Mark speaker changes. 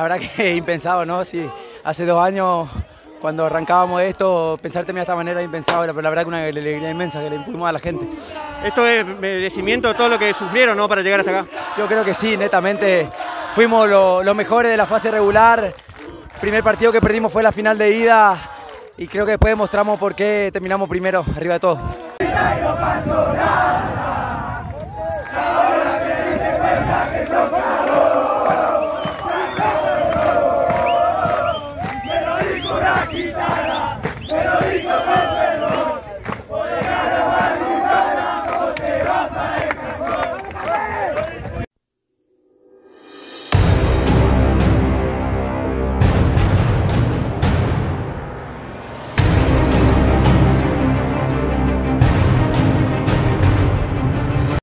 Speaker 1: la verdad que impensado, ¿no? Sí, hace dos años cuando arrancábamos esto, pensar terminar de esta manera impensable, pero la verdad que una alegría inmensa que le impulsamos a la gente.
Speaker 2: Esto es merecimiento de todo lo que sufrieron ¿no? para llegar hasta acá.
Speaker 1: Yo creo que sí, netamente fuimos los mejores de la fase regular. El primer partido que perdimos fue la final de ida y creo que después demostramos por qué terminamos primero, arriba de todo. gitana, me lo hizo